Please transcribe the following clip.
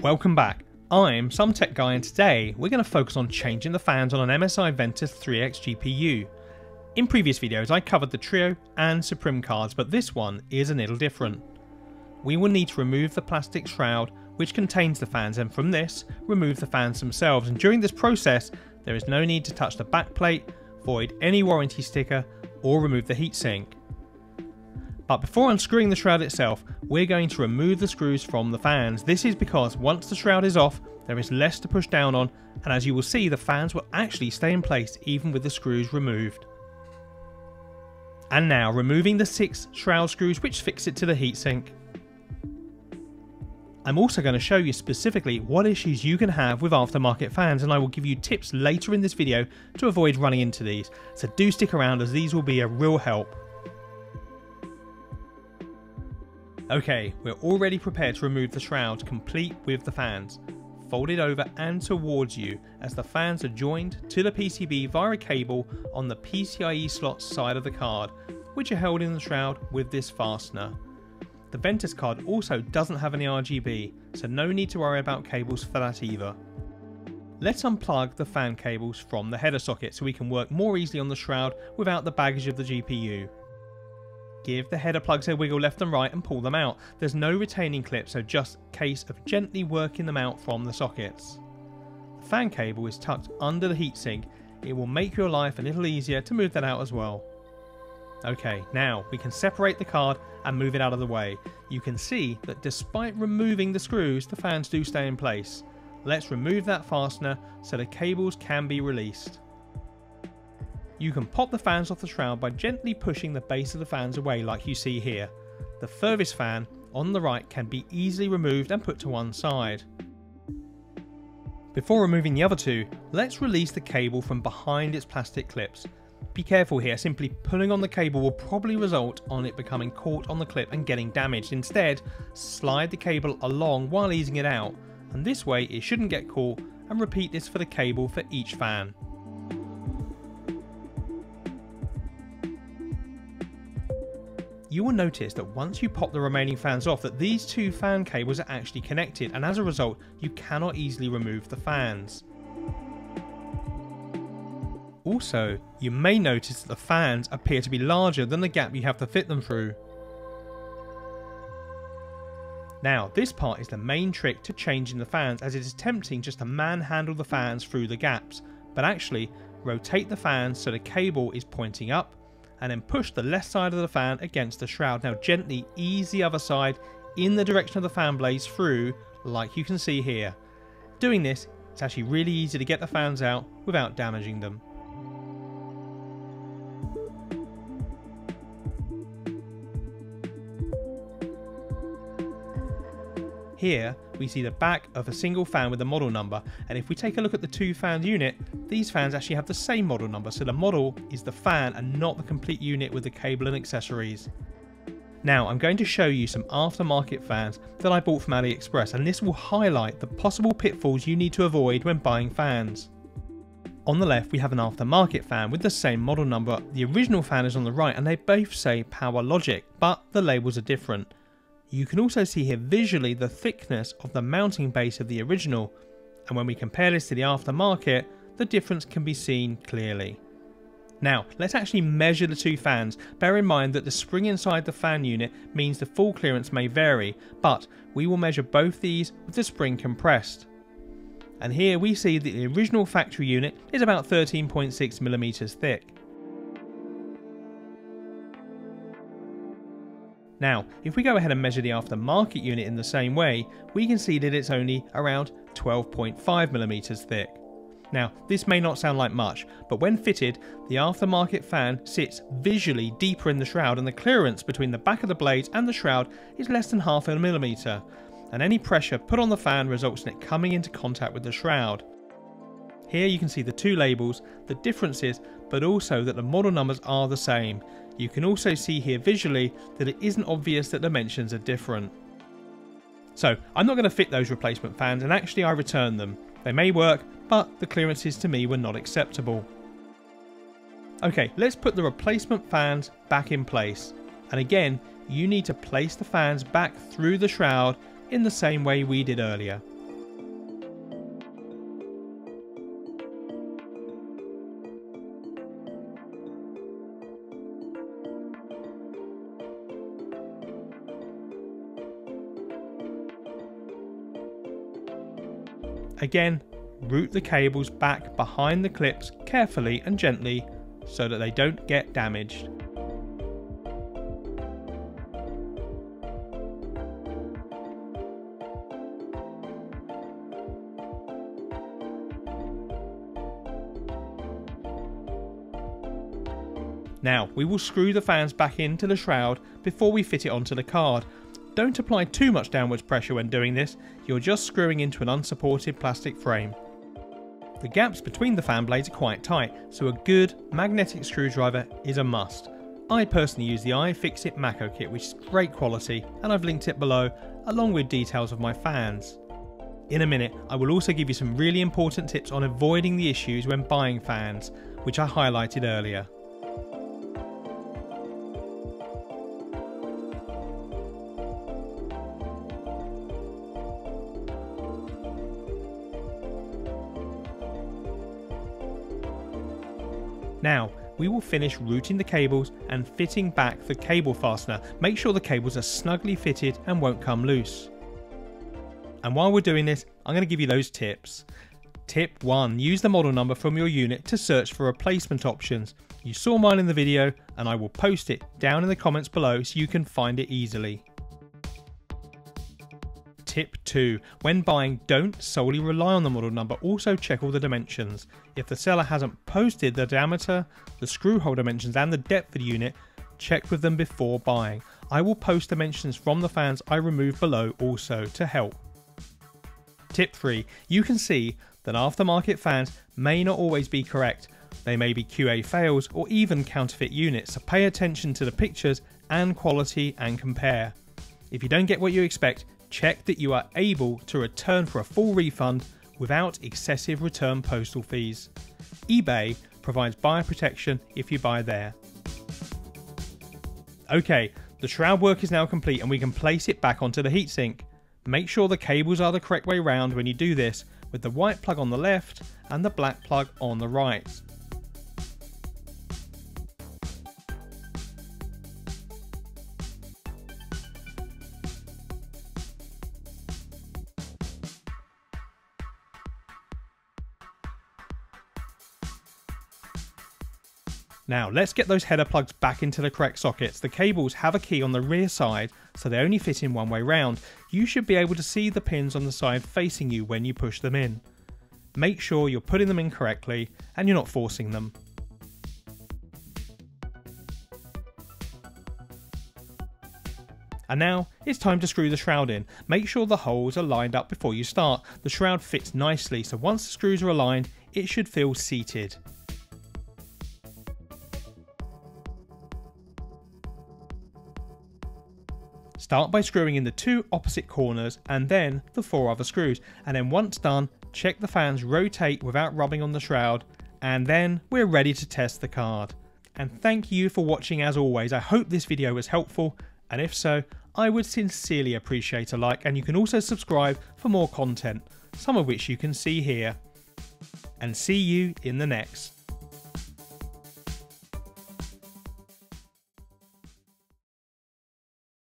Welcome back. I'm some tech guy and today we're going to focus on changing the fans on an MSI Ventus 3X GPU. In previous videos I covered the Trio and Suprim cards but this one is a little different. We will need to remove the plastic shroud which contains the fans and from this remove the fans themselves and during this process there is no need to touch the backplate, void any warranty sticker or remove the heatsink. But before unscrewing the shroud itself, we're going to remove the screws from the fans. This is because once the shroud is off, there is less to push down on, and as you will see, the fans will actually stay in place even with the screws removed. And now, removing the six shroud screws which fix it to the heatsink. I'm also going to show you specifically what issues you can have with aftermarket fans and I will give you tips later in this video to avoid running into these, so do stick around as these will be a real help. Okay, we're already prepared to remove the shroud complete with the fans, folded over and towards you as the fans are joined to the PCB via a cable on the PCIe slot side of the card, which are held in the shroud with this fastener. The Ventus card also doesn't have any RGB, so no need to worry about cables for that either. Let's unplug the fan cables from the header socket so we can work more easily on the shroud without the baggage of the GPU. Give the header plugs a wiggle left and right and pull them out. There's no retaining clip so just case of gently working them out from the sockets. The fan cable is tucked under the heatsink. It will make your life a little easier to move that out as well. Okay, now we can separate the card and move it out of the way. You can see that despite removing the screws, the fans do stay in place. Let's remove that fastener so the cables can be released. You can pop the fans off the shroud by gently pushing the base of the fans away like you see here. The furthest fan on the right can be easily removed and put to one side. Before removing the other two, let's release the cable from behind its plastic clips. Be careful here, simply pulling on the cable will probably result on it becoming caught on the clip and getting damaged. Instead, slide the cable along while easing it out, and this way it shouldn't get caught and repeat this for the cable for each fan. You will notice that once you pop the remaining fans off that these two fan cables are actually connected and as a result you cannot easily remove the fans. Also, you may notice that the fans appear to be larger than the gap you have to fit them through. Now, this part is the main trick to changing the fans as it is tempting just to manhandle the fans through the gaps, but actually rotate the fans so the cable is pointing up and then push the left side of the fan against the shroud. Now gently ease the other side in the direction of the fan blades through like you can see here. Doing this, it's actually really easy to get the fans out without damaging them. Here, we see the back of a single fan with a model number, and if we take a look at the two fan unit, these fans actually have the same model number, so the model is the fan and not the complete unit with the cable and accessories. Now I'm going to show you some aftermarket fans that I bought from AliExpress and this will highlight the possible pitfalls you need to avoid when buying fans. On the left we have an aftermarket fan with the same model number, the original fan is on the right and they both say PowerLogic but the labels are different. You can also see here visually the thickness of the mounting base of the original, and when we compare this to the aftermarket, the difference can be seen clearly. Now, let's actually measure the two fans. Bear in mind that the spring inside the fan unit means the full clearance may vary, but we will measure both these with the spring compressed. And here we see that the original factory unit is about 13.6mm thick. Now, if we go ahead and measure the aftermarket unit in the same way, we can see that it's only around 12.5mm thick. Now, this may not sound like much, but when fitted, the aftermarket fan sits visually deeper in the shroud and the clearance between the back of the blades and the shroud is less than half a millimetre, and any pressure put on the fan results in it coming into contact with the shroud. Here you can see the two labels, the differences, but also that the model numbers are the same, you can also see here visually that it isn't obvious that the dimensions are different. So I'm not going to fit those replacement fans and actually I returned them. They may work, but the clearances to me were not acceptable. Okay, let's put the replacement fans back in place. And again, you need to place the fans back through the shroud in the same way we did earlier. Again, route the cables back behind the clips carefully and gently so that they don't get damaged. Now, we will screw the fans back into the shroud before we fit it onto the card. Don't apply too much downwards pressure when doing this, you're just screwing into an unsupported plastic frame. The gaps between the fan blades are quite tight, so a good magnetic screwdriver is a must. I personally use the iFixit Mako kit which is great quality and I've linked it below along with details of my fans. In a minute I will also give you some really important tips on avoiding the issues when buying fans, which I highlighted earlier. Now, we will finish routing the cables and fitting back the cable fastener. Make sure the cables are snugly fitted and won't come loose. And while we're doing this, I'm going to give you those tips. Tip 1. Use the model number from your unit to search for replacement options. You saw mine in the video and I will post it down in the comments below so you can find it easily. Tip 2. When buying, don't solely rely on the model number, also check all the dimensions. If the seller hasn't posted the diameter, the screw hole dimensions and the depth of the unit, check with them before buying. I will post dimensions from the fans I remove below also to help. Tip 3. You can see that aftermarket fans may not always be correct. They may be QA fails or even counterfeit units, so pay attention to the pictures and quality and compare. If you don't get what you expect, check that you are able to return for a full refund without excessive return postal fees. eBay provides buyer protection if you buy there. Okay, the shroud work is now complete and we can place it back onto the heatsink. Make sure the cables are the correct way round when you do this, with the white plug on the left and the black plug on the right. Now let's get those header plugs back into the correct sockets. The cables have a key on the rear side so they only fit in one way round. You should be able to see the pins on the side facing you when you push them in. Make sure you're putting them in correctly and you're not forcing them. And now it's time to screw the shroud in. Make sure the holes are lined up before you start. The shroud fits nicely so once the screws are aligned it should feel seated. Start by screwing in the two opposite corners and then the four other screws and then once done check the fans rotate without rubbing on the shroud and then we're ready to test the card. And thank you for watching as always, I hope this video was helpful and if so I would sincerely appreciate a like and you can also subscribe for more content, some of which you can see here. And see you in the next.